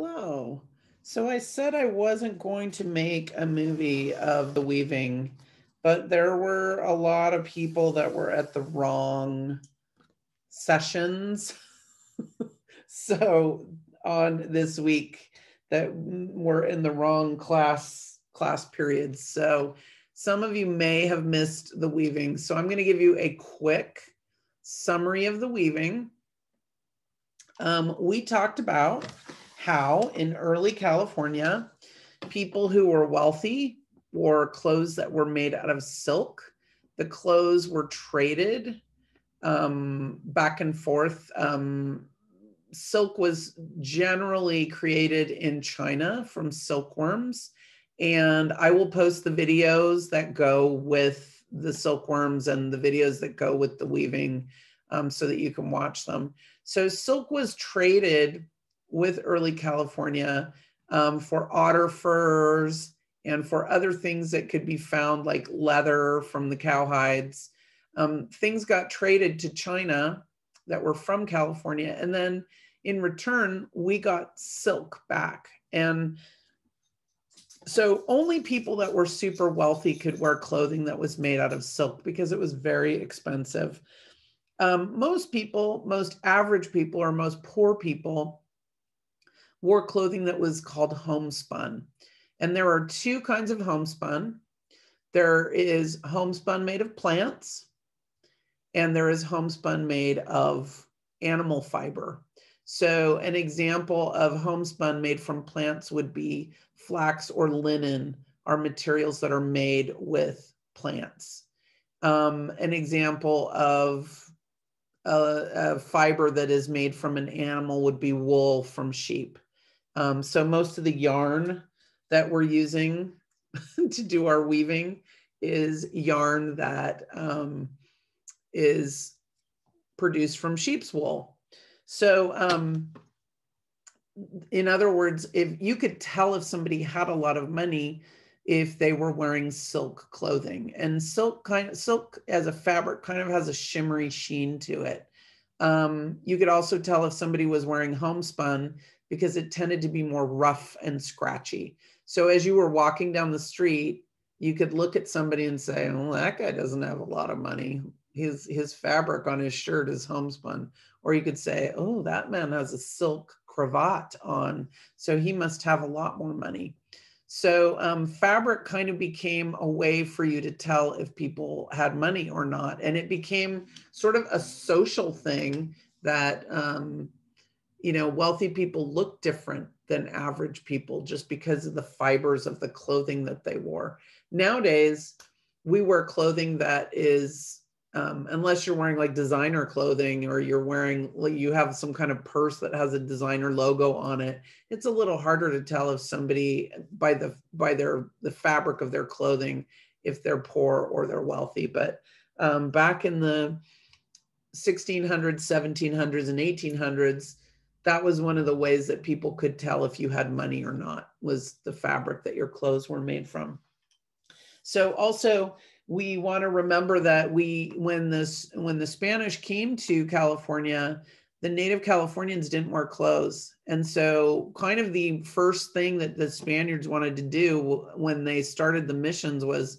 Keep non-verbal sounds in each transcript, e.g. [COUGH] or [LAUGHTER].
Hello. So I said I wasn't going to make a movie of the weaving, but there were a lot of people that were at the wrong sessions. [LAUGHS] so on this week that were in the wrong class class periods. So some of you may have missed the weaving. So I'm going to give you a quick summary of the weaving. Um, we talked about how in early California, people who were wealthy wore clothes that were made out of silk. The clothes were traded um, back and forth. Um, silk was generally created in China from silkworms. And I will post the videos that go with the silkworms and the videos that go with the weaving um, so that you can watch them. So silk was traded with early California um, for otter furs and for other things that could be found like leather from the cowhides. Um, things got traded to China that were from California. And then in return, we got silk back. And so only people that were super wealthy could wear clothing that was made out of silk because it was very expensive. Um, most people, most average people, or most poor people wore clothing that was called homespun. And there are two kinds of homespun. There is homespun made of plants, and there is homespun made of animal fiber. So, an example of homespun made from plants would be flax or linen, are materials that are made with plants. Um, an example of a, a, fiber that is made from an animal would be wool from sheep. Um, so most of the yarn that we're using [LAUGHS] to do our weaving is yarn that um, is produced from sheep's wool. So um, in other words, if you could tell if somebody had a lot of money if they were wearing silk clothing and silk kind of silk as a fabric kind of has a shimmery sheen to it. Um, you could also tell if somebody was wearing homespun because it tended to be more rough and scratchy. So as you were walking down the street, you could look at somebody and say, "Well, that guy doesn't have a lot of money. His his fabric on his shirt is homespun." Or you could say, "Oh, that man has a silk cravat on, so he must have a lot more money." So um, fabric kind of became a way for you to tell if people had money or not, and it became sort of a social thing that um, you know, wealthy people look different than average people just because of the fibers of the clothing that they wore. Nowadays, we wear clothing that is, um, unless you're wearing like designer clothing or you're wearing, you have some kind of purse that has a designer logo on it. It's a little harder to tell if somebody by the by their the fabric of their clothing if they're poor or they're wealthy. But um, back in the 1600s, 1700s, and 1800s that was one of the ways that people could tell if you had money or not was the fabric that your clothes were made from. So also we want to remember that we when this when the spanish came to california the native californians didn't wear clothes. And so kind of the first thing that the spaniards wanted to do when they started the missions was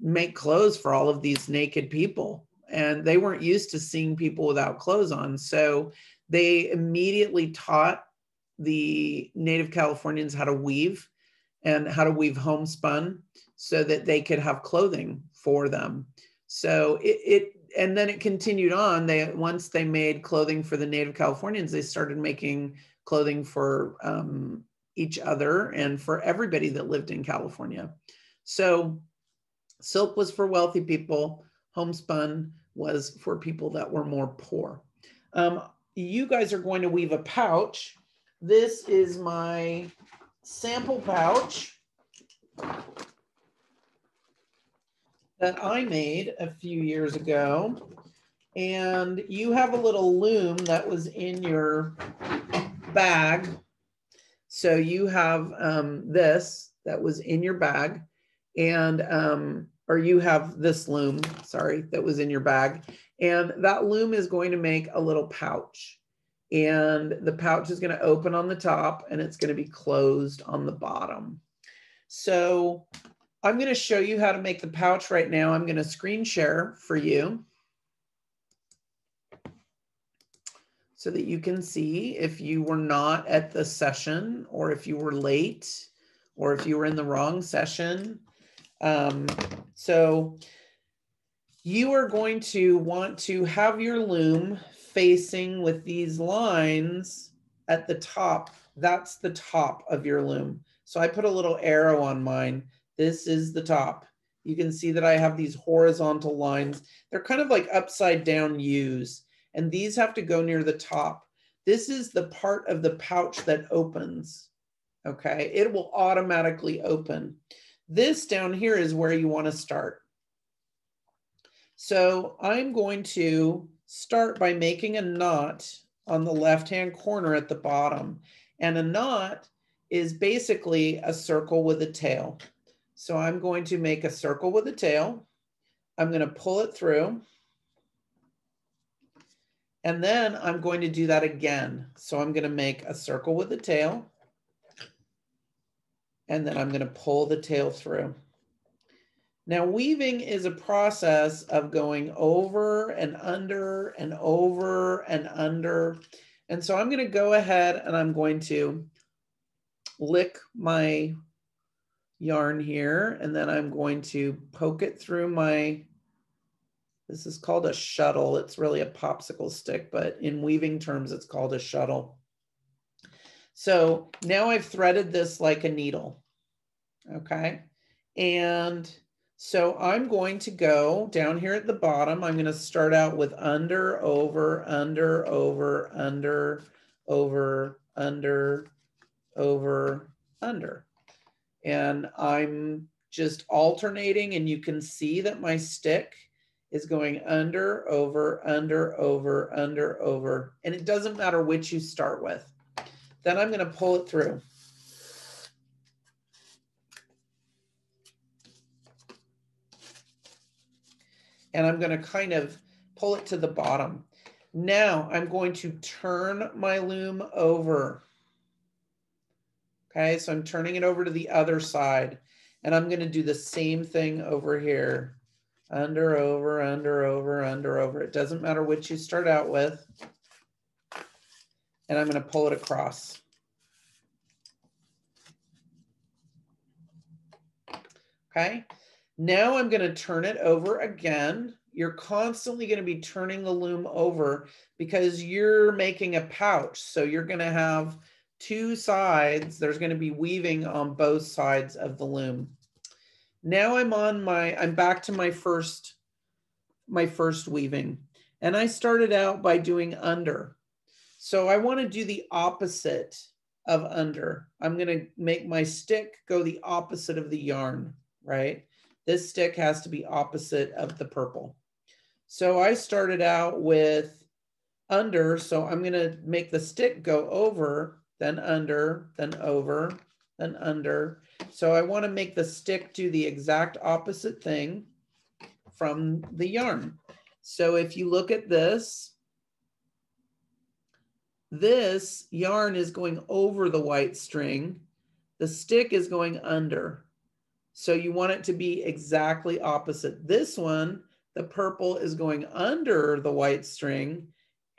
make clothes for all of these naked people. And they weren't used to seeing people without clothes on. So they immediately taught the native Californians how to weave and how to weave homespun so that they could have clothing for them. So it, it and then it continued on. They once they made clothing for the native Californians, they started making clothing for um, each other and for everybody that lived in California. So silk was for wealthy people, homespun was for people that were more poor. Um, you guys are going to weave a pouch. This is my sample pouch that I made a few years ago. And you have a little loom that was in your bag. So you have um, this that was in your bag and, um, or you have this loom, sorry, that was in your bag. And that loom is going to make a little pouch. and the pouch is going to open on the top and it's going to be closed on the bottom. So I'm going to show you how to make the pouch right now. I'm going to screen share for you so that you can see if you were not at the session or if you were late or if you were in the wrong session. Um, so you are going to want to have your loom facing with these lines at the top. That's the top of your loom. So I put a little arrow on mine. This is the top. You can see that I have these horizontal lines. They're kind of like upside down U's, and these have to go near the top. This is the part of the pouch that opens, okay? It will automatically open. This down here is where you wanna start. So I'm going to start by making a knot on the left-hand corner at the bottom. And a knot is basically a circle with a tail. So I'm going to make a circle with a tail. I'm going to pull it through. And then I'm going to do that again. So I'm going to make a circle with a tail. And then I'm going to pull the tail through. Now, weaving is a process of going over and under and over and under. And so I'm going to go ahead and I'm going to lick my yarn here, and then I'm going to poke it through my, this is called a shuttle. It's really a popsicle stick, but in weaving terms, it's called a shuttle. So now I've threaded this like a needle, okay? And so I'm going to go down here at the bottom. I'm going to start out with under, over, under, over, under, over, under, over, under. And I'm just alternating and you can see that my stick is going under, over, under, over, under, over. And it doesn't matter which you start with. Then I'm going to pull it through. And I'm going to kind of pull it to the bottom. Now I'm going to turn my loom over. Okay, so I'm turning it over to the other side and I'm going to do the same thing over here. Under, over, under, over, under, over. It doesn't matter which you start out with. And I'm going to pull it across. Okay, now I'm going to turn it over again. You're constantly going to be turning the loom over because you're making a pouch. So you're going to have two sides. There's going to be weaving on both sides of the loom. Now I'm on my, I'm back to my first, my first weaving. And I started out by doing under. So I want to do the opposite of under. I'm going to make my stick go the opposite of the yarn, right? This stick has to be opposite of the purple. So I started out with under, so I'm gonna make the stick go over, then under, then over, then under. So I wanna make the stick do the exact opposite thing from the yarn. So if you look at this, this yarn is going over the white string. The stick is going under. So you want it to be exactly opposite. This one, the purple is going under the white string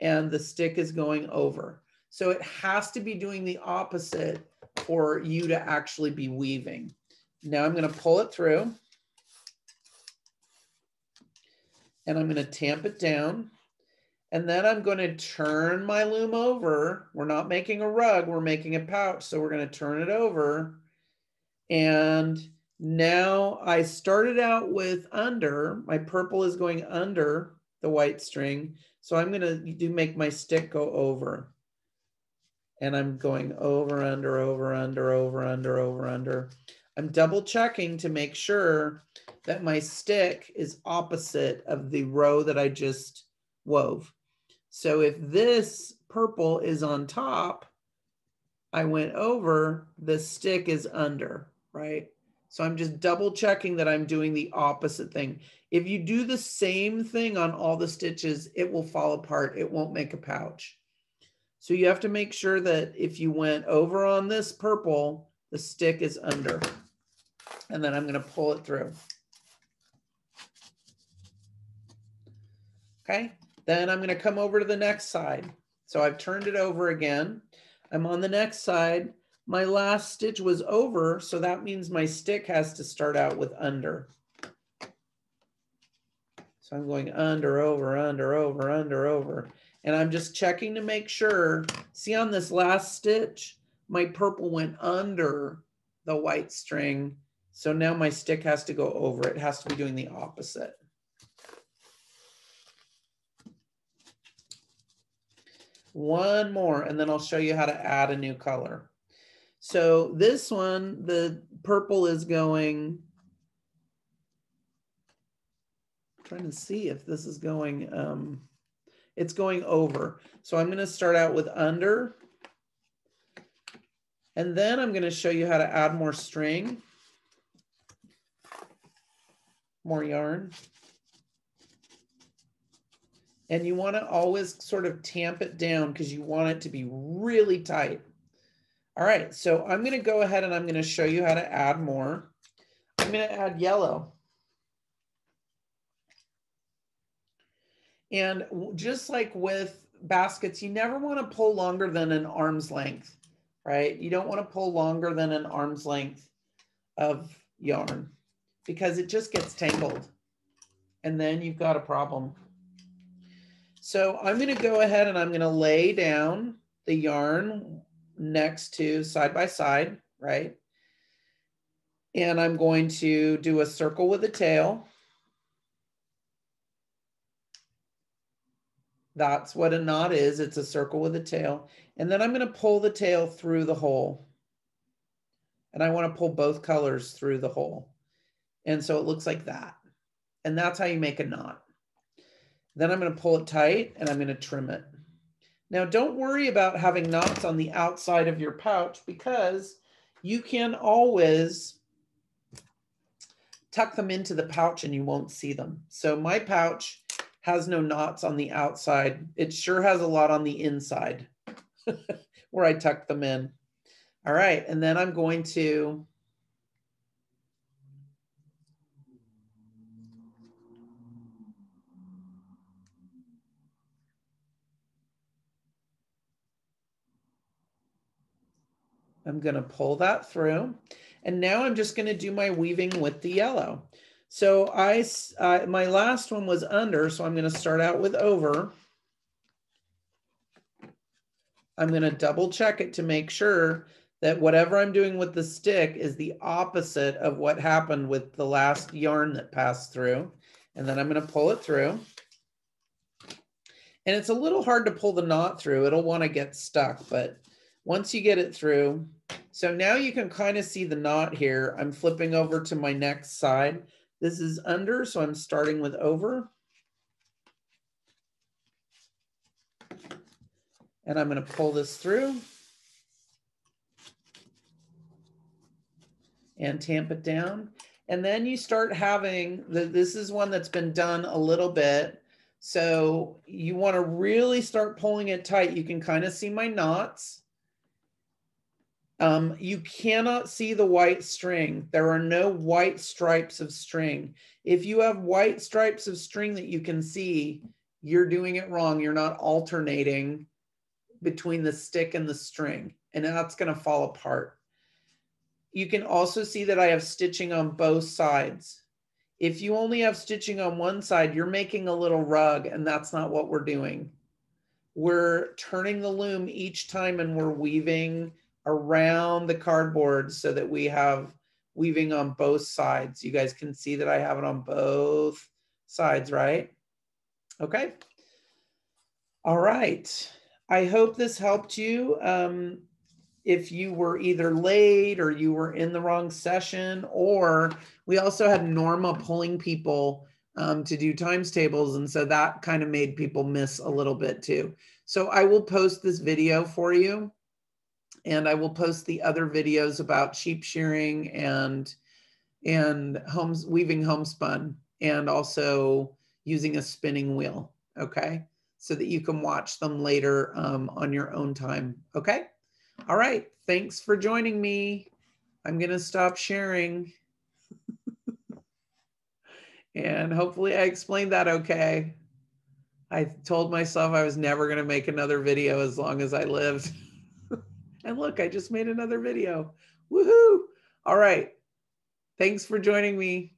and the stick is going over. So it has to be doing the opposite for you to actually be weaving. Now I'm going to pull it through and I'm going to tamp it down. And then I'm going to turn my loom over. We're not making a rug, we're making a pouch. So we're going to turn it over and now I started out with under, my purple is going under the white string. So I'm gonna do make my stick go over. And I'm going over, under, over, under, over, under, over, under. I'm double checking to make sure that my stick is opposite of the row that I just wove. So if this purple is on top, I went over, the stick is under, right? So I'm just double checking that I'm doing the opposite thing. If you do the same thing on all the stitches, it will fall apart. It won't make a pouch. So you have to make sure that if you went over on this purple, the stick is under. And then I'm gonna pull it through. Okay, then I'm gonna come over to the next side. So I've turned it over again. I'm on the next side. My last stitch was over, so that means my stick has to start out with under. So I'm going under, over, under, over, under, over. And I'm just checking to make sure. See on this last stitch, my purple went under the white string. So now my stick has to go over. It has to be doing the opposite. One more, and then I'll show you how to add a new color. So this one, the purple is going, trying to see if this is going, um, it's going over. So I'm gonna start out with under, and then I'm gonna show you how to add more string, more yarn. And you wanna always sort of tamp it down because you want it to be really tight. All right, so I'm gonna go ahead and I'm gonna show you how to add more. I'm gonna add yellow. And just like with baskets, you never want to pull longer than an arm's length, right? You don't want to pull longer than an arm's length of yarn because it just gets tangled and then you've got a problem. So I'm going to go ahead and I'm going to lay down the yarn next to side by side, right? And I'm going to do a circle with a tail. That's what a knot is. It's a circle with a tail. And then I'm going to pull the tail through the hole. And I want to pull both colors through the hole. And so it looks like that. And that's how you make a knot. Then I'm going to pull it tight and I'm going to trim it. Now don't worry about having knots on the outside of your pouch because you can always tuck them into the pouch and you won't see them. So my pouch has no knots on the outside. It sure has a lot on the inside [LAUGHS] where I tuck them in. All right, and then I'm going to I'm going to pull that through. And now I'm just going to do my weaving with the yellow. So I, uh, my last one was under, so I'm going to start out with over. I'm going to double check it to make sure that whatever I'm doing with the stick is the opposite of what happened with the last yarn that passed through. And then I'm going to pull it through. And it's a little hard to pull the knot through. It'll want to get stuck, but once you get it through, so now you can kind of see the knot here. I'm flipping over to my next side. This is under, so I'm starting with over. And I'm going to pull this through and tamp it down. And then you start having, the, this is one that's been done a little bit. So you want to really start pulling it tight. You can kind of see my knots. Um, you cannot see the white string. There are no white stripes of string. If you have white stripes of string that you can see, you're doing it wrong. You're not alternating between the stick and the string, and that's going to fall apart. You can also see that I have stitching on both sides. If you only have stitching on one side, you're making a little rug, and that's not what we're doing. We're turning the loom each time and we're weaving around the cardboard so that we have weaving on both sides. You guys can see that I have it on both sides, right? Okay. All right. I hope this helped you. Um, if you were either late or you were in the wrong session, or we also had Norma pulling people um, to do times tables. And so that kind of made people miss a little bit too. So I will post this video for you and I will post the other videos about sheep shearing and and homes weaving homespun and also using a spinning wheel. Okay. so that you can watch them later um, on your own time. Okay. All right. Thanks for joining me. I'm going to stop sharing. [LAUGHS] and hopefully I explained that okay. I told myself I was never going to make another video as long as I lived. [LAUGHS] and look, I just made another video. Woohoo! All right. Thanks for joining me.